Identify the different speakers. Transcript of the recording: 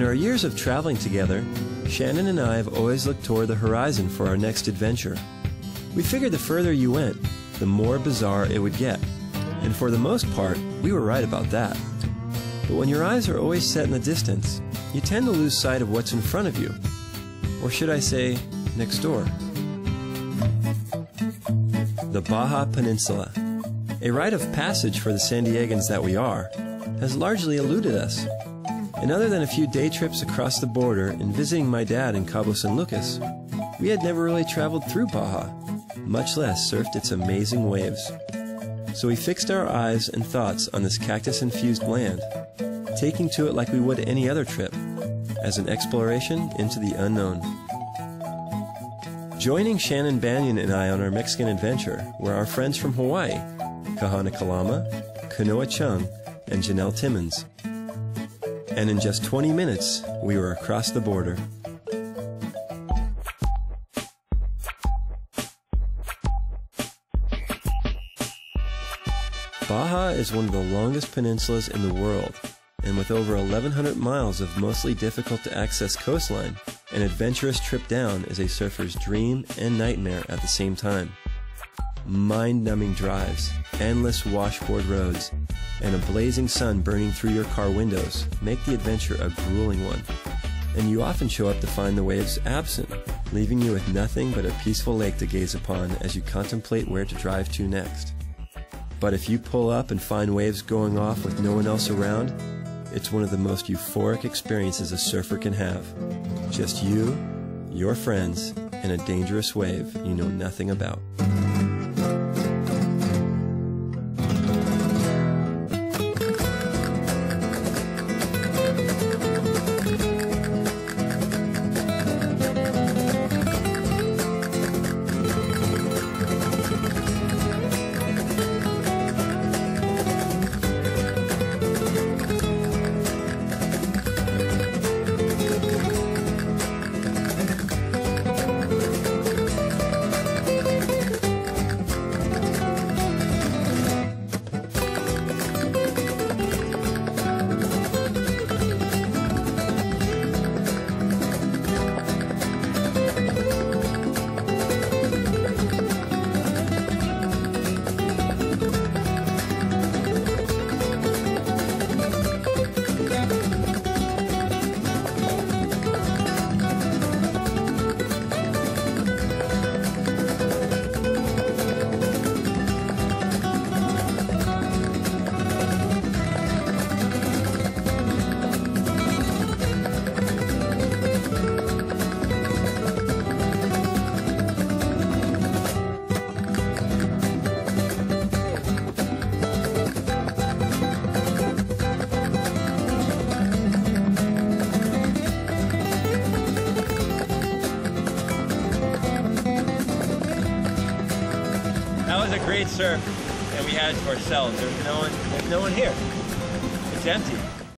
Speaker 1: In our years of traveling together, Shannon and I have always looked toward the horizon for our next adventure. We figured the further you went, the more bizarre it would get. And for the most part, we were right about that. But when your eyes are always set in the distance, you tend to lose sight of what's in front of you. Or should I say, next door. The Baja Peninsula, a rite of passage for the San Diegans that we are, has largely eluded us. And other than a few day trips across the border and visiting my dad in Cabo San Lucas, we had never really traveled through Baja, much less surfed its amazing waves. So we fixed our eyes and thoughts on this cactus infused land, taking to it like we would any other trip, as an exploration into the unknown. Joining Shannon Banyan and I on our Mexican adventure were our friends from Hawaii, Kahana Kalama, Kanoa Chung, and Janelle Timmons. And in just 20 minutes, we were across the border. Baja is one of the longest peninsulas in the world, and with over 1,100 miles of mostly difficult to access coastline, an adventurous trip down is a surfer's dream and nightmare at the same time. Mind numbing drives, endless washboard roads, and a blazing sun burning through your car windows make the adventure a grueling one. And you often show up to find the waves absent, leaving you with nothing but a peaceful lake to gaze upon as you contemplate where to drive to next. But if you pull up and find waves going off with no one else around, it's one of the most euphoric experiences a surfer can have. Just you, your friends, and a dangerous wave you know nothing about.
Speaker 2: That was a great surf, and we had it to ourselves. There's no one, there's no one here. It's empty.